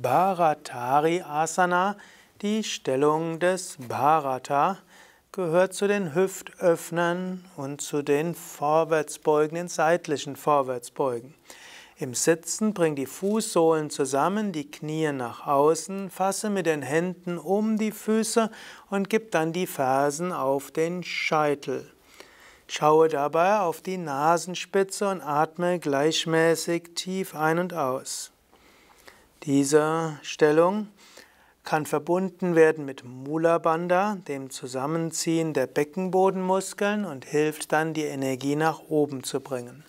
Bharatari Asana, die Stellung des Bharata, gehört zu den Hüftöffnern und zu den Vorwärtsbeugen, den seitlichen Vorwärtsbeugen. Im Sitzen bring die Fußsohlen zusammen, die Knie nach außen, fasse mit den Händen um die Füße und gib dann die Fersen auf den Scheitel. Schaue dabei auf die Nasenspitze und atme gleichmäßig tief ein und aus. Diese Stellung kann verbunden werden mit Mula Bandha, dem Zusammenziehen der Beckenbodenmuskeln und hilft dann die Energie nach oben zu bringen.